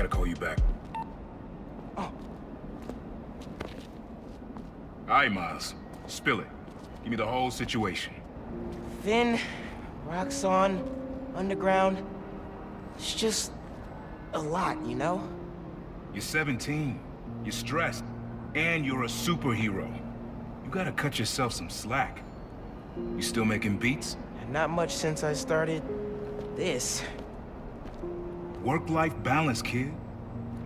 gotta call you back. Oh. All right, Miles. Spill it. Give me the whole situation. Phin, Roxxon, Underground. It's just... a lot, you know? You're 17. You're stressed. And you're a superhero. You gotta cut yourself some slack. You still making beats? Not much since I started... this. Work-life balance, kid.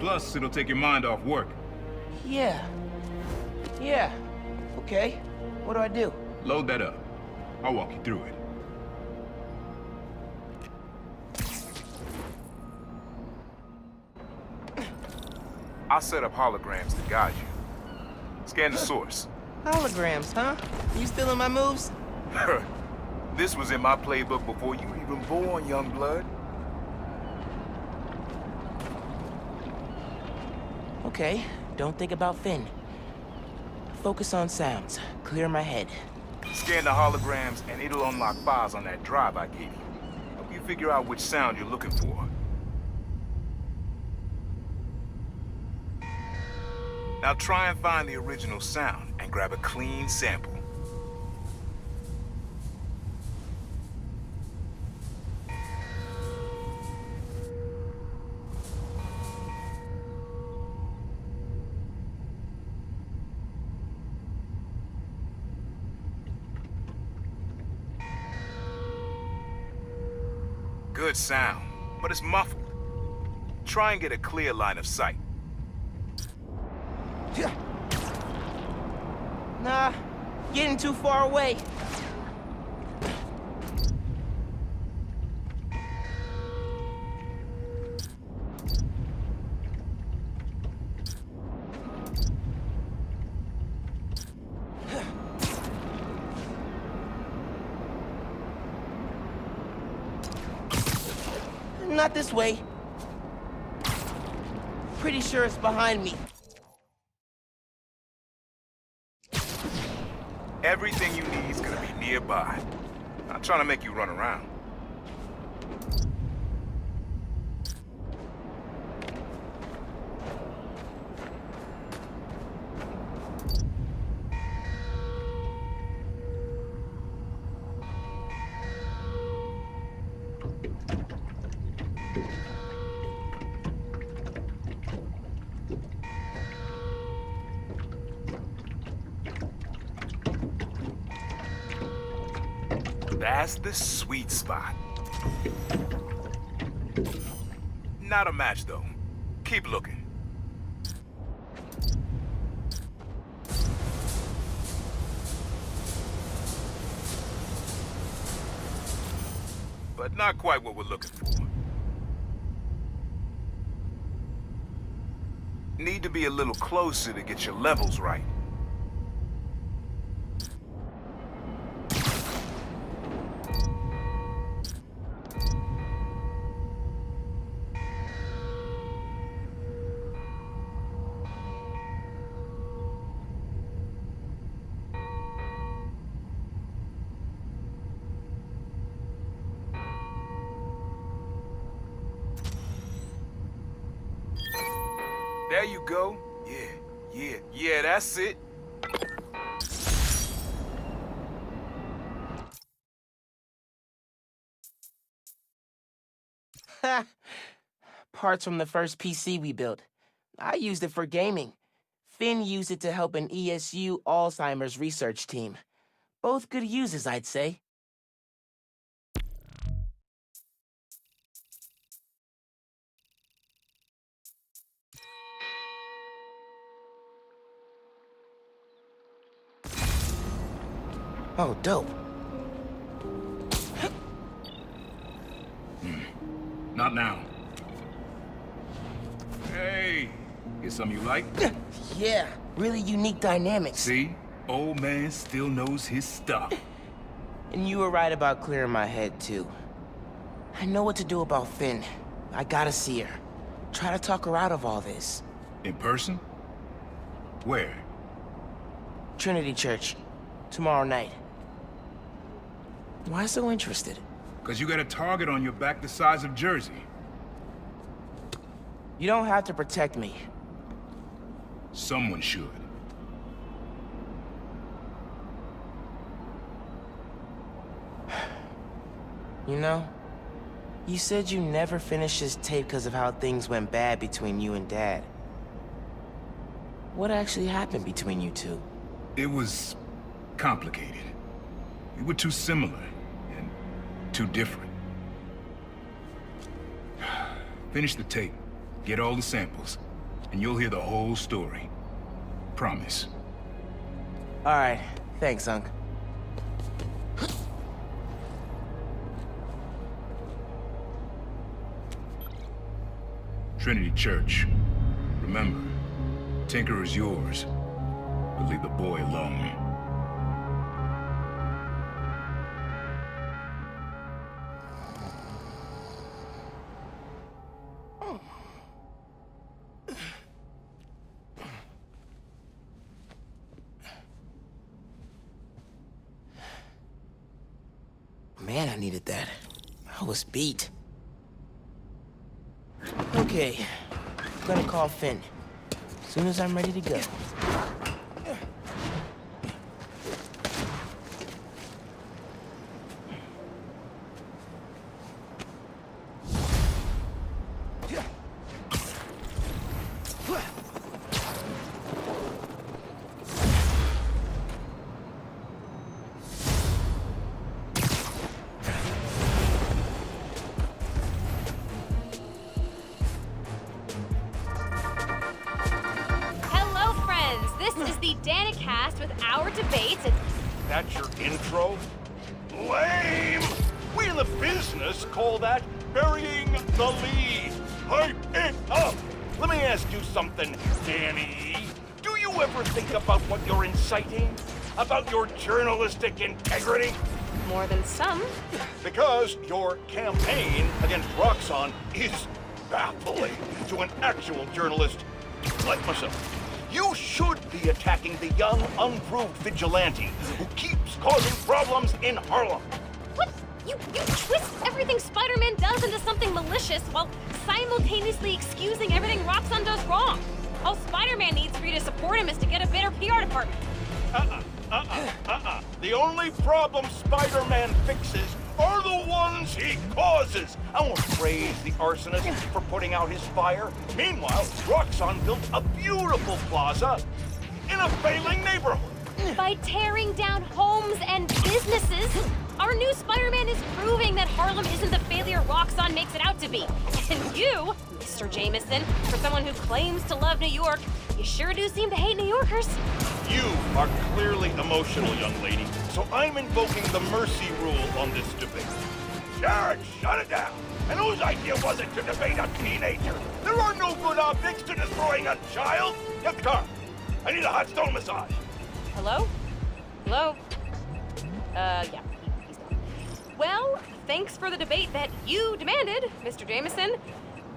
Plus, it'll take your mind off work. Yeah. Yeah. Okay. What do I do? Load that up. I'll walk you through it. I'll set up holograms to guide you. Scan the source. Holograms, huh? You stealing my moves? this was in my playbook before you were even born, young blood. Okay, don't think about Phin. Focus on sounds. Clear my head. Scan the holograms, and it'll unlock files on that drive I gave you. Help you figure out which sound you're looking for. Now try and find the original sound, and grab a clean sample. Good sound, but it's muffled. Try and get a clear line of sight. Nah, getting too far away. Not this way. Pretty sure it's behind me. Everything you need is gonna be nearby. Not trying to make you run around. That's the sweet spot. Not a match, though. Keep looking. But not quite what we're looking for. Need to be a little closer to get your levels right. There you go. Yeah, yeah, yeah, that's it. Parts from the first PC we built. I used it for gaming. Finn used it to help an ESU Alzheimer's research team. Both good uses, I'd say. Oh, dope. Hmm. Not now. Hey! Get something you like? yeah, really unique dynamics. See? Old man still knows his stuff. And you were right about clearing my head, too. I know what to do about Phin. I gotta see her. Try to talk her out of all this. In person? Where? Trinity Church. Tomorrow night. Why so interested? Because you got a target on your back the size of Jersey. You don't have to protect me. Someone should. You know, you said you never finished this tape because of how things went bad between you and Dad. What actually happened between you two? It was... complicated. We were too similar, too different. Finish the tape, get all the samples, and you'll hear the whole story. Promise. Alright, thanks, Unc. Trinity Church. Remember, Tinker is yours, but leave the boy alone. Man, I needed that. I was beat. Okay, I'm gonna call Phin. As soon as I'm ready to go. This is the Danikast with our debates. And That's your intro? Lame! We in the business call that burying the lead. Hype it up! Let me ask you something, Danny. Do you ever think about what you're inciting? About your journalistic integrity? more than some. Because your campaign against Roxxon is baffling to an actual journalist like myself. You should be attacking the young, unproved vigilante who keeps causing problems in Harlem. What? You, you twist everything Spider-Man does into something malicious while simultaneously excusing everything Roxxon does wrong. All Spider-Man needs for you to support him is to get a better PR department. Uh-uh, uh-uh, uh-uh. The only problem Spider-Man fixes are the ones he causes. I won't praise the arsonist for putting out his fire. Meanwhile, Roxxon built a beautiful plaza in a failing neighborhood. By tearing down homes and businesses, our new Spider-Man is proving that Harlem isn't the failure Roxxon makes it out to be. And you, Mr. Jameson, for someone who claims to love New York, you sure do seem to hate New Yorkers. Are clearly emotional, young lady, so I'm invoking the mercy rule on this debate. Jared, shut it down! And whose idea was it to debate a teenager? There are no good optics to destroying a child! The car! I need a hot stone massage! Hello? Hello? Uh, yeah, he, he's gone. Well, thanks for the debate that you demanded, Mr. Jameson.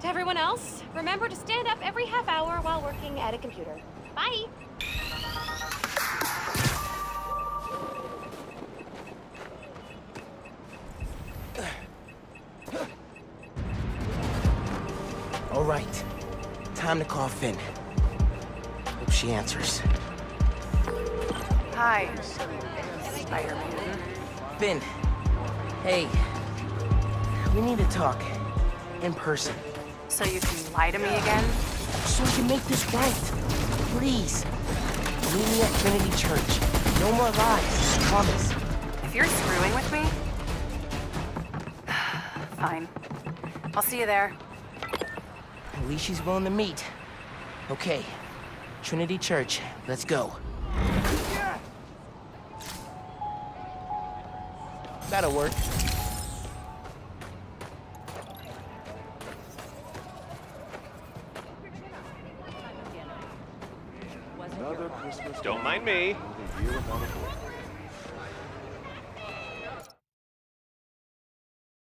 To everyone else, remember to stand up every half hour while working at a computer. Bye! All right. Time to call Phin. Hope she answers. Hi, Spider-Man. Phin. Hey. We need to talk. In person. So you can lie to me again? So we can make this right. Please. Meet me at Trinity Church. No more lies. Promise. If you're screwing with me... Fine. I'll see you there. At least she's willing to meet. Okay. Trinity Church. Let's go. That'll work. Don't mind me.